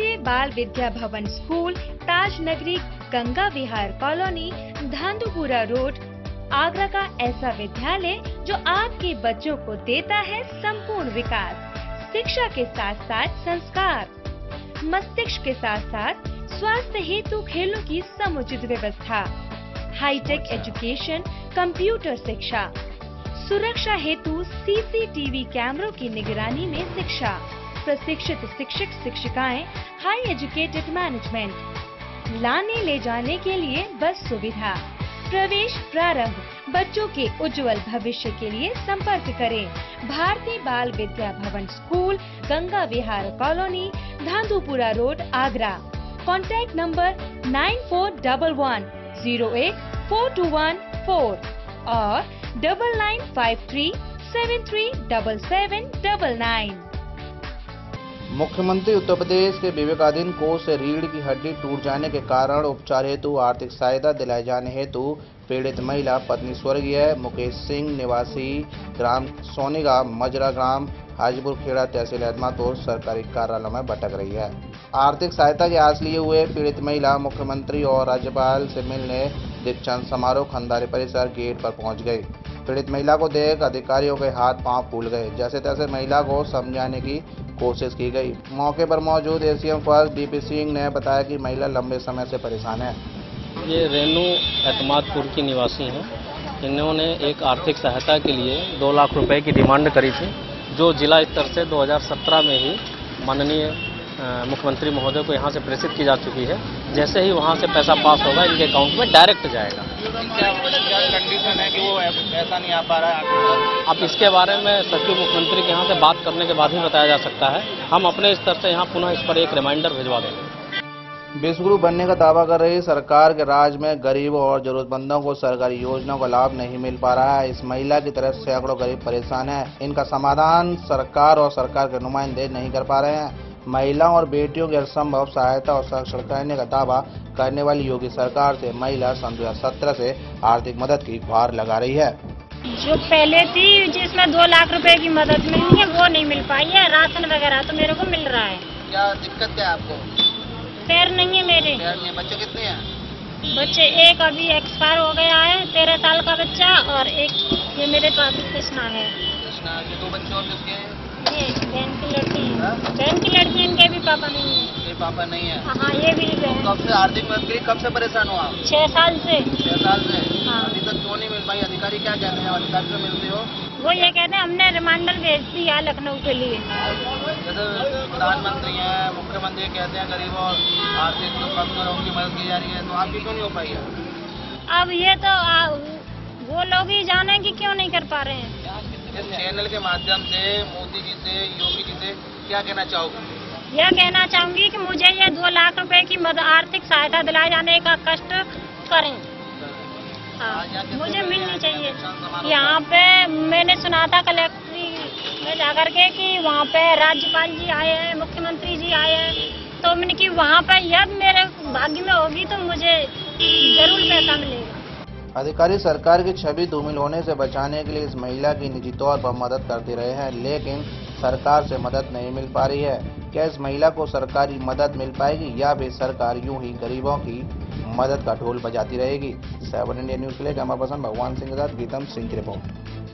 बाल विद्या Bhavan school, Taj Nagari, Ganga Vihar colony Dhandhupura road, Agra का ऐसा विद्यालय जो आपके बच्चों को देता है संपूर्ण विकास, शिक्षा के साथ साथ संस्कार, मस्तिष्क के साथ साथ स्वास्थ्य हेतु खेलों की समुचित व्यवस्था हाईटेक एजुकेशन कंप्यूटर शिक्षा, सुरक्षा हेतु सीसीटीवी कैमरों की निगरानी में शिक्षा। प्रशिक्षित शिक्षक, शिक्षिकाएँ हाई एजुकेटेड मैनेजमेंट लाने ले जाने के लिए बस सुविधा। प्रवेश प्रारंभ, बच्चों के उज्जवल भविष्य के लिए संपर्क करें। Bharatiya Bal Vidya Bhavan school, Ganga Vihar colony, Dhandhupura road, Agra. Contact number nine four double one zero eight four two one four और double nine five three seven three double seven double nine. मुख्यमंत्री उत्तर प्रदेश के विवेकाधीन कोष रीढ़ की हड्डी टूट जाने के कारण उपचार हेतु आर्थिक सहायता दिलाए जाने हेतु पीड़ित महिला पत्नी स्वर्गीय मुकेश सिंह निवासी ग्राम सोनीगा, मजरा ग्राम, हाजीपुर खेड़ा तहसील अहमदपुर सरकारी कार्यालय में भटक रही है। आर्थिक सहायता की आस लिए हुए पीड़ित महिला मुख्यमंत्री और राज्यपाल से मिलने दीक्षांत समारोह खंडारी परिसर गेट पर पहुँच गई। पीड़ित महिला को देख अधिकारियों के हाथ पाँव फूल गए। जैसे तैसे महिला को समझाने की कोशिश की गई। मौके पर मौजूद एसीएम फ़र्स्ट डीपी सिंह ने बताया कि महिला लंबे समय से परेशान है। ये रेनू एतमादपुर की निवासी हैं। इन्होंने एक आर्थिक सहायता के लिए दो लाख रुपए की डिमांड करी थी, जो जिला स्तर से 2017 में ही माननीय मुख्यमंत्री महोदय को यहाँ से प्रेषित की जा चुकी है। जैसे ही वहाँ से पैसा पास होगा, इनके अकाउंट में डायरेक्ट जाएगा। क्या कंडीशन है कि वो पैसा नहीं आ पा रहा है? अब इसके बारे में सचिव मुख्यमंत्री के यहाँ से बात करने के बाद ही बताया जा सकता है। हम अपने स्तर से यहाँ पुनः इस पर एक रिमाइंडर भिजवा देंगे। विश्वगुरु बनने का दावा कर रही सरकार के राज में गरीबों और जरूरतमंदों को सरकारी योजनाओं का लाभ नहीं मिल पा रहा है। इस महिला की तरफ़ सैकड़ों गरीब परेशान हैं। इनका समाधान सरकार और सरकार के नुमाइंदे नहीं कर पा रहे हैं। महिलाओं और बेटियों की असंभव सहायता और संरक्षण करने का दावा करने वाली योगी सरकार से महिला सन दो से आर्थिक मदद की गुहार लगा रही है। जो पहले थी जिसमें दो लाख रुपए की मदद मिलनी है वो नहीं मिल पाई है। राशन वगैरह तो मेरे को मिल रहा है। क्या दिक्कत है आपको? पैर नहीं है मेरे। पैर में बच्चे कितने हैं? बच्चे एक अभी एक्सपायर हो गया है तेरह साल का बच्चा और एक ये मेरे पास कृष्णा है। कृष्णा के दो बच्चे और किसके हैं? बहन की लड़की हाँ? बहन की लड़की इनके भी पापा नहीं है। ये पापा नहीं है। हाँ ये भी बहन कब से आर्थिक मदद कब से परेशान हो आप छह साल से। छह साल से? हाँ। अभी तक क्यों नहीं मिल पाई? अधिकारी क्या कहते हैं? अधिकारी से मिलते हो? वो ये कहते हैं हमने रिमांडर भेज दिया लखनऊ के लिए। जैसे प्रधानमंत्री हैं मुख्यमंत्री कहते हैं गरीबों आर्थिक कमज़ोर है उनकी मदद की जा रही है तो आपकी क्यों नहीं हो पाई है? अब ये तो वो लोग ही जाने की क्यों नहीं कर पा रहे हैं। इस चैनल के माध्यम से मोदी जी से योगी जी से क्या कहना चाहोगे? यह कहना चाहूँगी कि मुझे ये दो लाख रुपए की आर्थिक सहायता दिलाए जाने का कष्ट करें। हाँ, मुझे मिलनी चाहिए। यहाँ पे मैंने सुना था कलेक्ट्री में जाकर के कि वहाँ पे राज्यपाल जी आए हैं मुख्यमंत्री जी आए हैं। तो मैंने कि वहाँ पे यद मेरे भाग्य में होगी तो मुझे ज़रूर पैसा मिलेगा। अधिकारी सरकार की छवि धूमिल होने से बचाने के लिए इस महिला की निजी तौर पर मदद करते रहे हैं, लेकिन सरकार से मदद नहीं मिल पा रही है। क्या इस महिला को सरकारी मदद मिल पाएगी या फिर सरकार यूँ ही गरीबों की मदद का ढोल बजाती रहेगी? सेवन इंडिया न्यूज़ के लिए कैमरा पर्सन भगवान सिंह के साथ गीतम सिंह की रिपोर्ट।